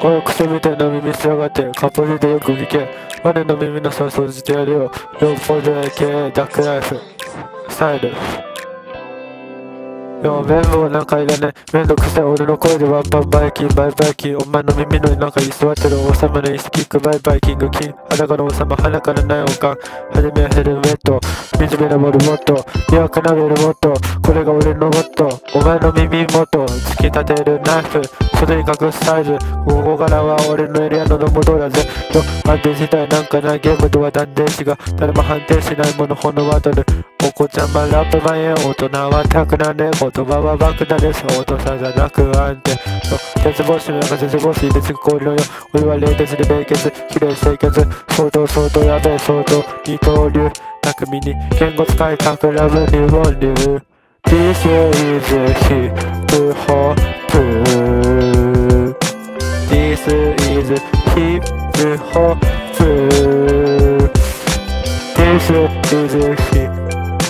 この癖みたいな耳しやがってカポリでよく聞け我の耳のさ掃除してやるよ。よっぽどやけダックライフ。スタイル。よ綿棒なん。かいらねめん。どくさい俺の声でワンパンバイキンバイバイキンお前の耳の中に座ってる王様の椅子キックバイバイキングキン裸の王様鼻からない王冠初めはヘルメット惨めなモルモット弱くなれるモットこれが俺のモットお前の耳元突き立てるナイフ袖に隠すサイズここからは俺のエリアの元だぜよ安定自体なん。かないゲームとは断定しが誰も判定しないものほのバトルお子ちゃまラップ前へ大人はたくなね言葉は爆弾です落とさじゃなく安定鉄帽子の中絶望水でつく氷のよ俺は冷徹で冷血綺麗清潔相当相当やべえ相当二刀流巧みに言語使いかくラブニューオンリュー This is hip hop. This is hip hop This is hip hop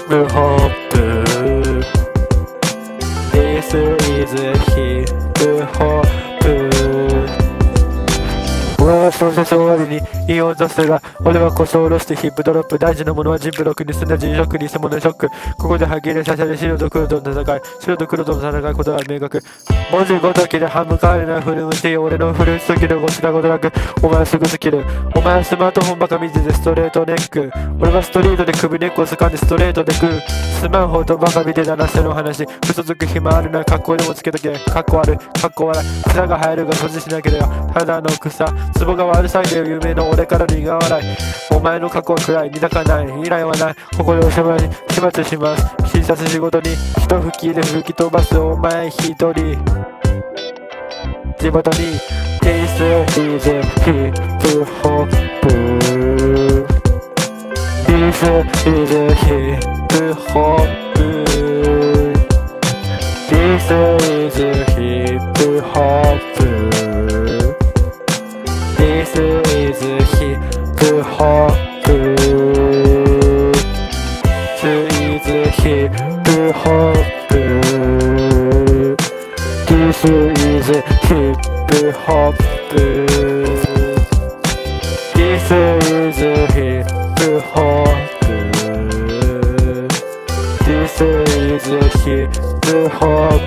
This is a hip hop 小説終わりにイオンザスが俺は腰を下ろしてヒップドロップ大事なものはジップロックにすんだ人食に偽物ショックここで歯切れさせる白と黒との戦い。白と黒との戦いことは明確文字ごときで歯向かわれないフルムティ俺のフルスキルごしなことなくお前はすぐスキル。お前はスマートフォンばか見ててストレートネック。俺はストリートで首根っこを掴んでストレートで食う。スマホとバカ見てだなせの話。嘘つく暇あるな格好でもつけとけ。格好悪い。格好笑い。草が生えるが掃除しなければ。ただの草。壺がは悪さげ有夢の俺から苦笑い。お前の過去は暗い。見たかない。未来はない。心を始末します。診察仕事に。一吹きで吹き飛ばすお前一人。地元に。This is hip hop. This is hip hop. This is hip hop. きくほくついずひくほく This is hip hop This is hip hop This is hip hop